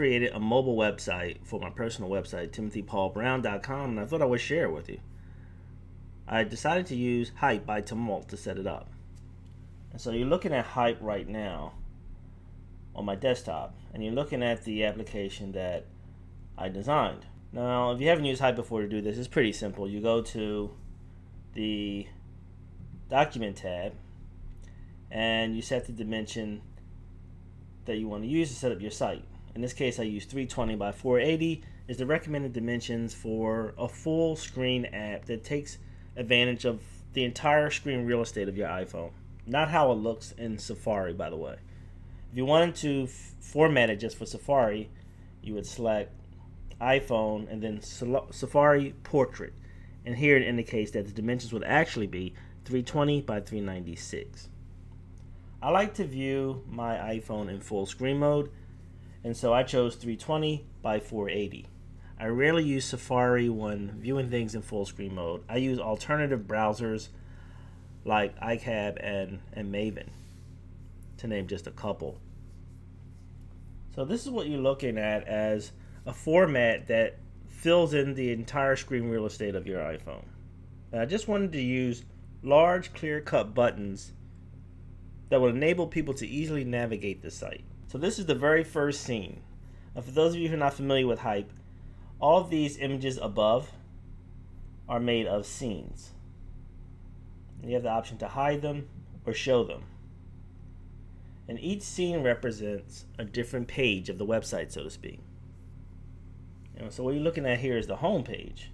Created a mobile website for my personal website, timothypaulbrown.com, and I thought I would share it with you. I decided to use Hype by Tumult to set it up. And so you're looking at Hype right now on my desktop, and you're looking at the application that I designed. Now, if you haven't used Hype before to do this, it's pretty simple. You go to the Document tab, and you set the dimension that you want to use to set up your site. In this case, I use 320 by 480 is the recommended dimensions for a full screen app that takes advantage of the entire screen real estate of your iPhone. Not how it looks in Safari, by the way. If you wanted to format it just for Safari, you would select iPhone and then Safari Portrait. And here it indicates that the dimensions would actually be 320 by 396. I like to view my iPhone in full screen mode, and so I chose 320 by 480. I rarely use Safari when viewing things in full screen mode. I use alternative browsers like iCab and, and Maven, to name just a couple. So this is what you're looking at as a format that fills in the entire screen real estate of your iPhone. I just wanted to use large clear-cut buttons that will enable people to easily navigate the site. So this is the very first scene. For those of you who are not familiar with Hype, all of these images above are made of scenes. You have the option to hide them or show them. And each scene represents a different page of the website, so to speak. Know, so what you're looking at here is the home page.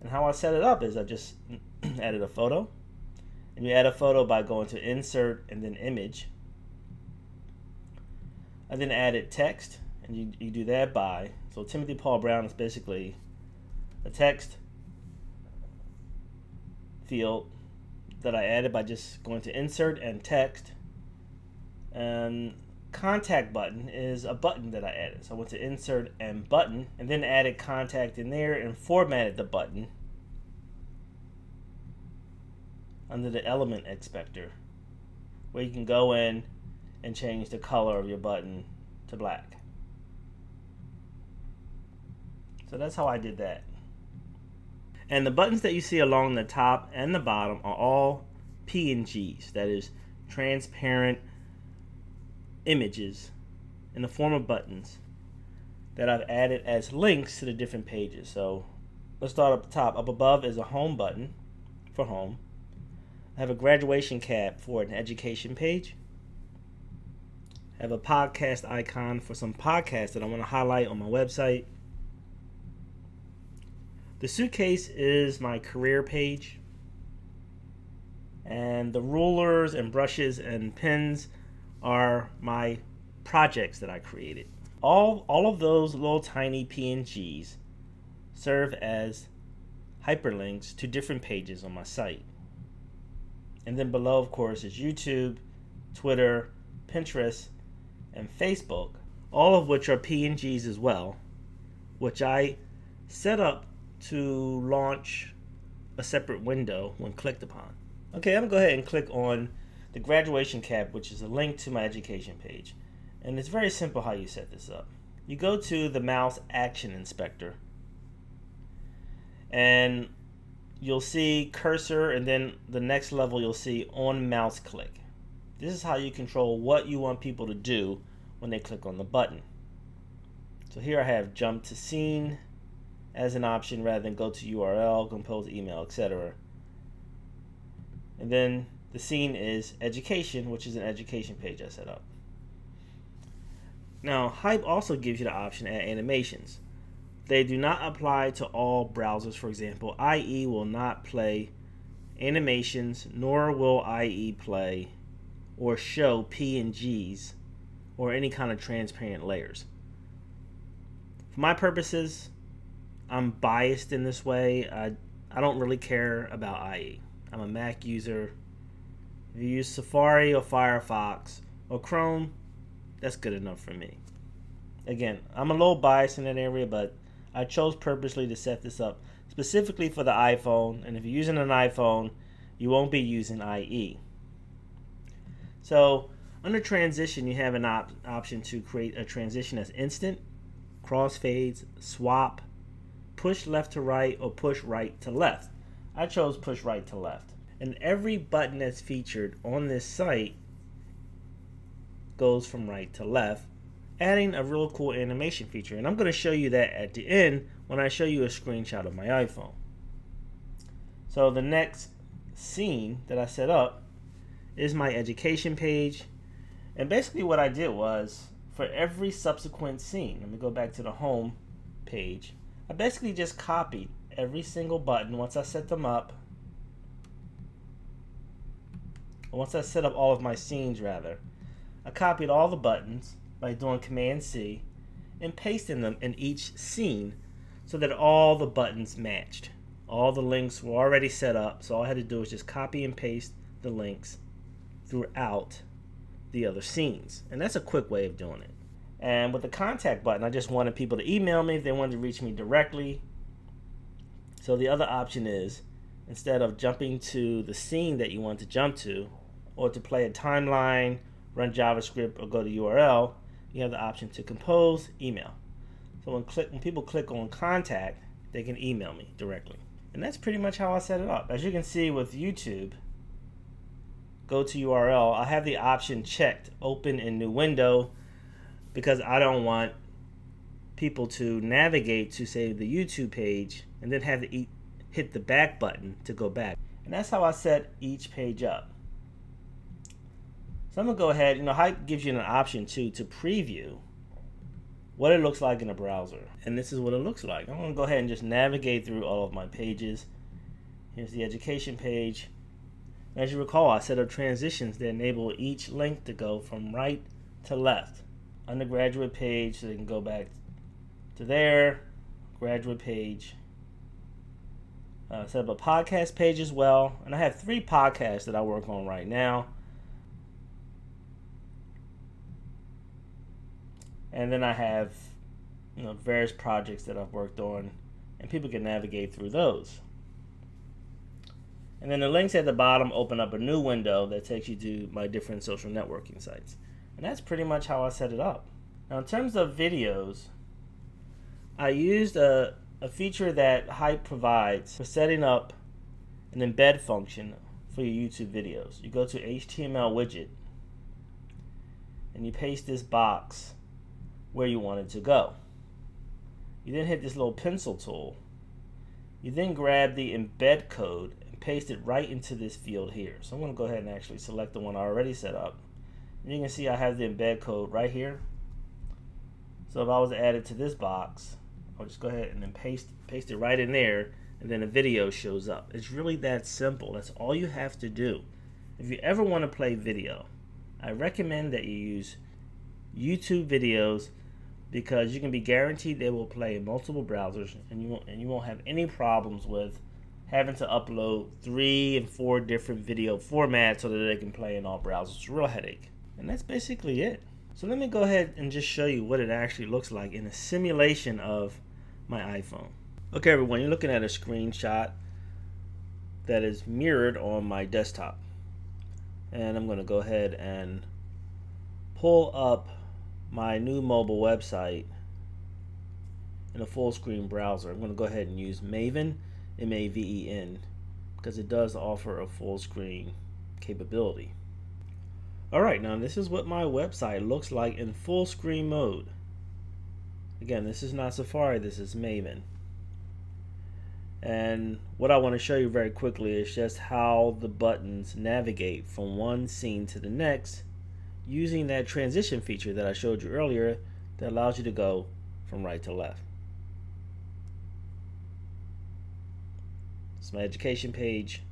And how I set it up is I just added a photo, and you add a photo by going to insert and then image. I then added text, and you, you do that by, so Timothy Paul Brown is basically a text field that I added by just going to insert and text. And contact button is a button that I added. So I went to insert and button and then added contact in there and formatted the button under the element inspector where you can go in and change the color of your button to black. So that's how I did that. And the buttons that you see along the top and the bottom are all PNGs, that is transparent images in the form of buttons that I've added as links to the different pages. So let's start up the top. Up above is a home button for home. I have a graduation cap for an education page. I have a podcast icon for some podcasts that I want to highlight on my website. The suitcase is my career page. And the rulers and brushes and pens are my projects that I created. All, all of those little tiny PNGs serve as hyperlinks to different pages on my site. And then below, of course, is YouTube, Twitter, Pinterest, and Facebook, all of which are PNGs as well, which I set up to launch a separate window when clicked upon. Okay, I'm gonna go ahead and click on the graduation cap, which is a link to my education page. And it's very simple how you set this up. You go to the mouse action inspector and you'll see cursor and then the next level you'll see on mouse click. This is how you control what you want people to do when they click on the button. So here I have jump to scene as an option rather than go to URL, compose email, etc. And then the scene is education, which is an education page I set up. Now, Hype also gives you the option to add animations. They do not apply to all browsers. For example, IE will not play animations, nor will IE play or show PNGs or any kind of transparent layers. For my purposes, I'm biased in this way. I, I don't really care about IE. I'm a Mac user. If you use Safari or Firefox or Chrome, that's good enough for me. Again, I'm a little biased in that area, but I chose purposely to set this up specifically for the iPhone. And if you're using an iPhone, you won't be using IE. So Under transition, you have an op option to create a transition as instant, crossfades, swap, push left to right, or push right to left. I chose push right to left. And every button that's featured on this site goes from right to left, adding a real cool animation feature. And I'm going to show you that at the end when I show you a screenshot of my iPhone. So the next scene that I set up is my education page. And basically what I did was for every subsequent scene, let me go back to the home page. I basically just copied every single button once I set them up. Once I set up all of my scenes rather, I copied all the buttons by doing Command C and pasting them in each scene so that all the buttons matched. All the links were already set up, so all I had to do was just copy and paste the links throughout the other scenes. And that's a quick way of doing it. And with the contact button, I just wanted people to email me if they wanted to reach me directly. So the other option is instead of jumping to the scene that you want to jump to, or to play a timeline, run JavaScript, or go to URL, you have the option to compose email. So when click when people click on contact, they can email me directly. And that's pretty much how I set it up. As you can see with YouTube, go to URL, I have the option checked, open in new window, because I don't want people to navigate to say the YouTube page and then have to hit the back button to go back. And that's how I set each page up. So I'm gonna go ahead, you know, Hype gives you an option too to preview what it looks like in a browser. And this is what it looks like. I'm to go ahead and just navigate through all of my pages. Here's the education page. As you recall, I set up transitions that enable each link to go from right to left. Undergraduate page, so they can go back to there. Graduate page. Uh, set up a podcast page as well. And I have three podcasts that I work on right now. and then I have you know various projects that I've worked on, and people can navigate through those. And then the links at the bottom open up a new window that takes you to my different social networking sites. And that's pretty much how I set it up. Now, in terms of videos, I used a, a feature that Hype provides for setting up an embed function for your YouTube videos. You go to HTML widget and you paste this box where you want it to go. You then hit this little pencil tool. You then grab the embed code paste it right into this field here. So I'm going to go ahead and actually select the one I already set up. And you can see I have the embed code right here. So if I was to add it to this box, I'll just go ahead and then paste, paste it right in there and then a video shows up. It's really that simple. That's all you have to do. If you ever want to play video, I recommend that you use YouTube videos because you can be guaranteed they will play in multiple browsers and you won't and you won't have any problems with having to upload three and four different video formats so that they can play in all browsers. It's a real headache. And that's basically it. So let me go ahead and just show you what it actually looks like in a simulation of my iPhone. Okay everyone, you're looking at a screenshot that is mirrored on my desktop. And I'm going to go ahead and pull up my new mobile website in a full screen browser. I'm going to go ahead and use Maven, M A V E N, because it does offer a full screen capability. Alright, now this is what my website looks like in full screen mode. Again, this is not Safari, this is Maven. And what I want to show you very quickly is just how the buttons navigate from one scene to the next using that transition feature that I showed you earlier that allows you to go from right to left. My education page.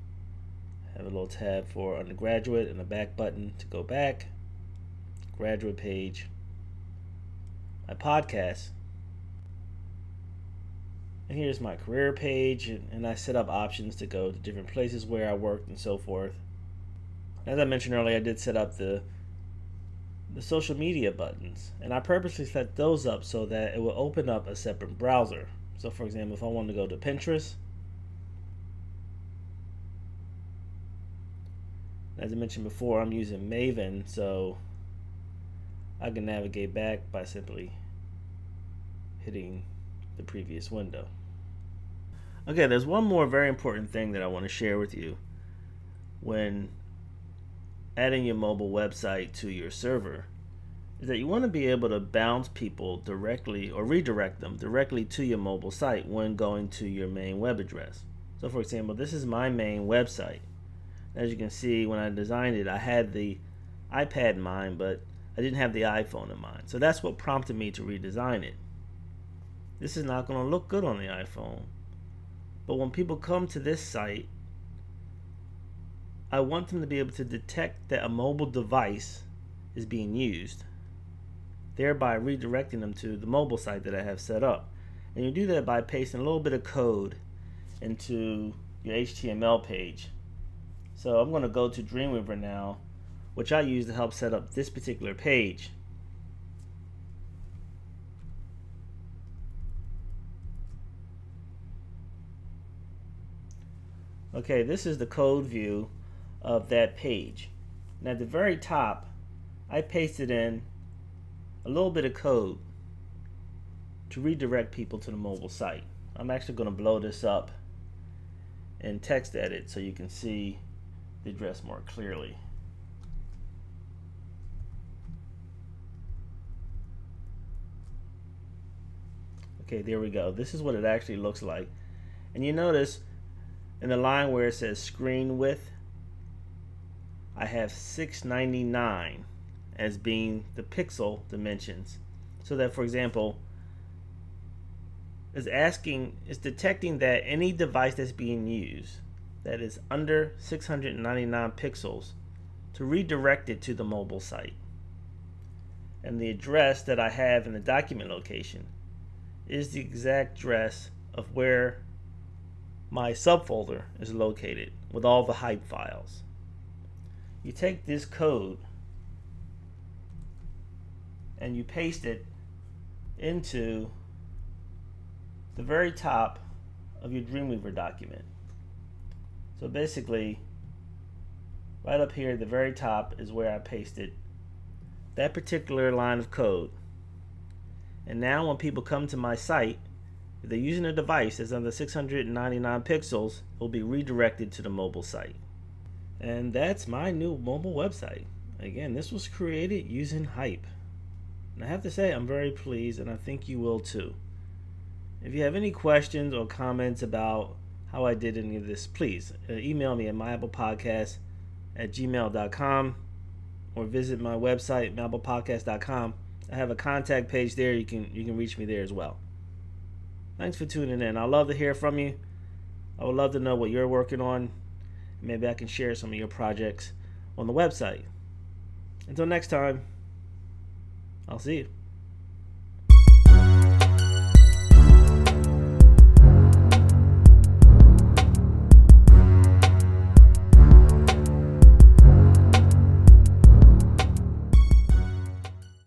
I have a little tab for undergraduate and a back button to go back. Graduate page. My podcast. And here's my career page, and I set up options to go to different places where I worked and so forth. As I mentioned earlier, I did set up the the social media buttons and I purposely set those up so that it will open up a separate browser. So for example, if I want to go to Pinterest, as I mentioned before, I'm using Maven, so I can navigate back by simply hitting the previous window. Okay, there's one more very important thing that I want to share with you when adding your mobile website to your server is that you want to be able to bounce people directly or redirect them directly to your mobile site when going to your main web address. So for example, this is my main website. As you can see, when I designed it, I had the iPad in mind, but I didn't have the iPhone in mind. So that's what prompted me to redesign it. This is not going to look good on the iPhone. But when people come to this site, I want them to be able to detect that a mobile device is being used, thereby redirecting them to the mobile site that I have set up. And you do that by pasting a little bit of code into your HTML page. So I'm going to go to Dreamweaver now, which I use to help set up this particular page. Okay, this is the code view of that page. Now at the very top, I pasted in a little bit of code to redirect people to the mobile site. I'm actually going to blow this up in text edit so you can see the address more clearly. Okay, there we go. This is what it actually looks like. And you notice in the line where it says screen width, I have 699 as being the pixel dimensions. So that, for example, is asking, is detecting that any device that's being used that is under 699 pixels to redirect it to the mobile site. And the address that I have in the document location is the exact address of where my subfolder is located with all the hype files. You take this code and you paste it into the very top of your Dreamweaver document. So basically, right up here at the very top is where I pasted that particular line of code. And now when people come to my site, if they're using a device that's under 699 pixels, it will be redirected to the mobile site. And that's my new mobile website. Again, this was created using Hype. And I have to say, I'm very pleased, and I think you will too. If you have any questions or comments about how I did any of this, please uh, email me at myapplepodcast at gmail.com or visit my website, myapplepodcast.com. I have a contact page there. You can you can reach me there as well. Thanks for tuning in. I love to hear from you. I would love to know what you're working on. Maybe I can share some of your projects on the website. Until next time, I'll see you.